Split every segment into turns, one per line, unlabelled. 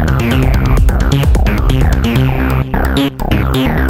Yeah.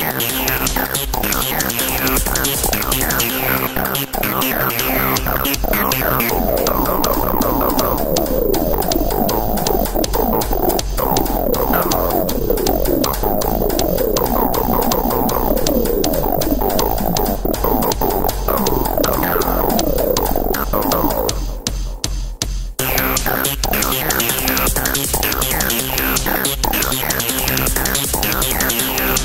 Yeah.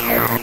Yeah.